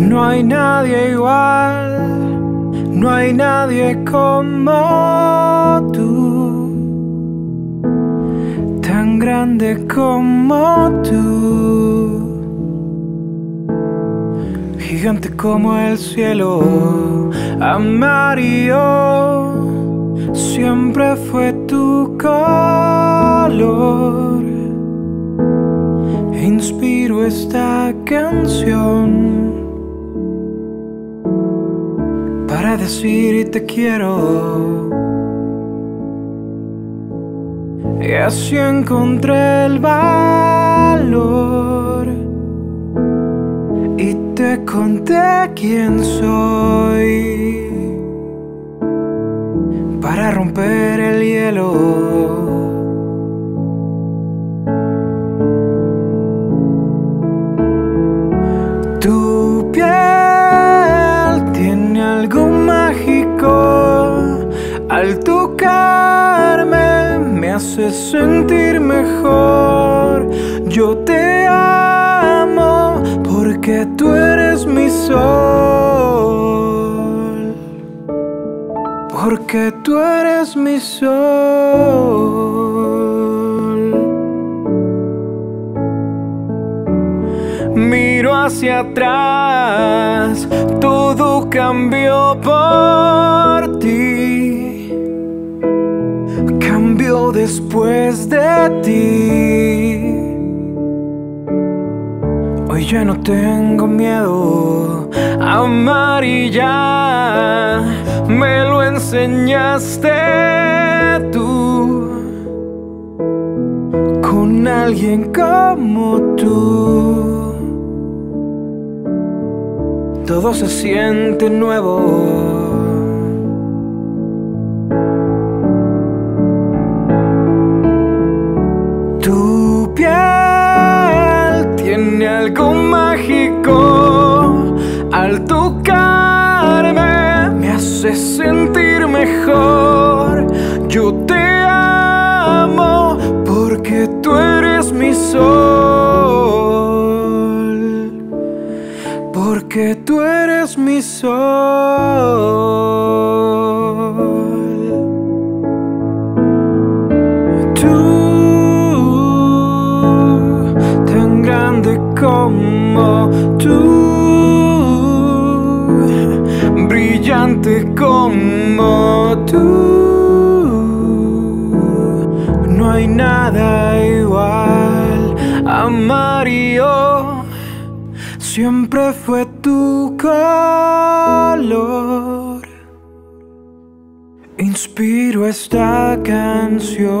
No hay nadie igual, no hay nadie como tú, tan grande como tú, gigante como el cielo, amarillo, siempre fue tu color. Inspiro esta canción para decir te quiero. Y así encontré el valor y te conté quién soy para romper el hielo. Al tocarme me hace sentir mejor. Yo te amo porque tú eres mi sol. Porque tú eres mi sol. Miro hacia atrás, todo cambió por ti. Después de ti. Hoy ya no tengo miedo a amar y me lo enseñaste tú con alguien como tú. Todo se siente nuevo. Algo mágico. Al tocarme me hace sentir mejor. Yo te amo porque tú eres mi sol. Porque tú eres mi sol. Brillante como tú. No hay nada igual, amarillo. Siempre fue tu color. Inspiro esta canción.